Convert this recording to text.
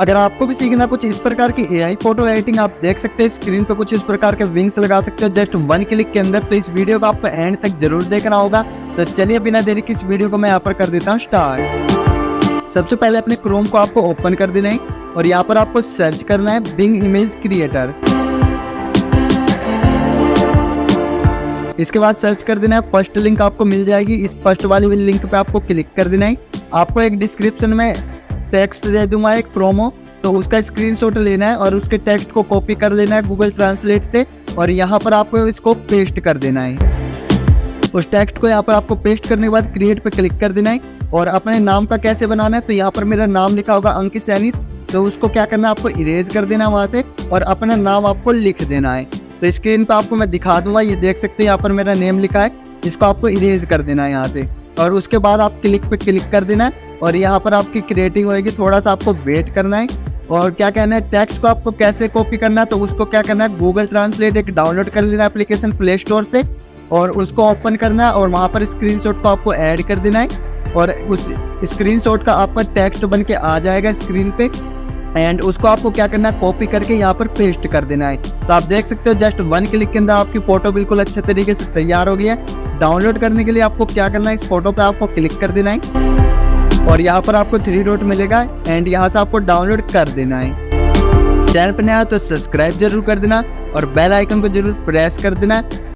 अगर आपको भी सीखना कुछ इस प्रकार की एआई फ़ोटो एडिटिंग आप देख सकते हैं स्क्रीन पे कुछ इस प्रकार के विंग्स लगा सकते हो जस्ट वन क्लिक के अंदर। तो इस वीडियो को आपको एंड तक ज़रूर देखना होगा। तो चलिए, बिना देरी की इस वीडियो को मैं यहाँ पर कर देता हूँ स्टार्ट सबसे पहले अपने क्रोम को आपको ओपन कर देना है और यहाँ पर आपको सर्च करना है बिंग इमेज क्रिएटर इसके बाद सर्च कर देना है फ़र्स्ट लिंक आपको मिल जाएगी। इस फ़र्स्ट वाली लिंक पे आपको क्लिक कर देना है। आपको एक डिस्क्रिप्शन में टेक्स्ट दे दूँगा एक प्रोमो तो उसका स्क्रीनशॉट लेना है और उसके टेक्स्ट को कॉपी कर लेना है गूगल ट्रांसलेट से और यहाँ पर आपको इसको पेस्ट कर देना है। उस टेक्स्ट को यहाँ पर आपको पेस्ट करने के बाद क्रिएट पर क्लिक कर देना है और अपने नाम का कैसे बनाना है तो यहाँ पर मेरा नाम लिखा होगा अंकित सैनी तो उसको क्या करना है, आपको इरेज कर देना है वहाँ से और अपना नाम आपको लिख देना है। तो स्क्रीन पर आपको मैं दिखा दूँगा, ये देख सकते हैं यहाँ पर मेरा नेम लिखा है, इसको आपको इरेज कर देना है यहाँ से और उसके बाद आप क्लिक पे क्लिक कर देना है। और यहाँ पर आपकी क्रिएटिंग होगी थोड़ा सा आपको वेट करना है। और क्या कहना है टेक्स्ट को आपको कैसे कॉपी करना है तो उसको क्या करना है गूगल ट्रांसलेट एक डाउनलोड कर लेना एप्लीकेशन प्ले स्टोर से और उसको ओपन करना है और वहाँ पर स्क्रीनशॉट को आपको ऐड कर देना है। और उस स्क्रीनशॉट का आपका टेक्स्ट बन के आ जाएगा स्क्रीन पे एंड उसको आपको क्या करना है कॉपी करके यहाँ पर पेस्ट कर देना है। तो आप देख सकते हो जस्ट वन क्लिक के अंदर आपकी फ़ोटो बिल्कुल अच्छे तरीके से तैयार हो गई है। डाउनलोड करने के लिए आपको क्या करना है, इस फ़ोटो पे आपको क्लिक कर देना है। और यहाँ पर आपको थ्री डॉट मिलेगा एंड यहाँ से आपको डाउनलोड कर देना है। चैनल पर नया तो सब्सक्राइब ज़रूर कर देना और बेल आइकन को ज़रूर प्रेस कर देना।